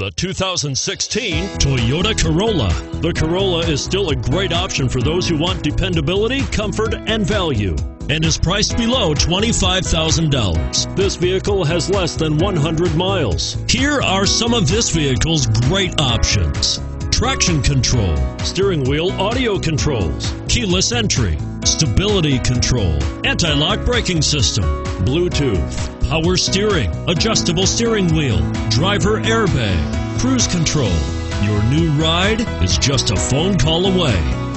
The 2016 Toyota Corolla. The Corolla is still a great option for those who want dependability, comfort, and value and is priced below $25,000. This vehicle has less than 100 miles. Here are some of this vehicle's great options. Traction control, steering wheel audio controls, keyless entry, stability control, anti-lock braking system, Bluetooth, power steering, adjustable steering wheel, driver airbag, cruise control. Your new ride is just a phone call away.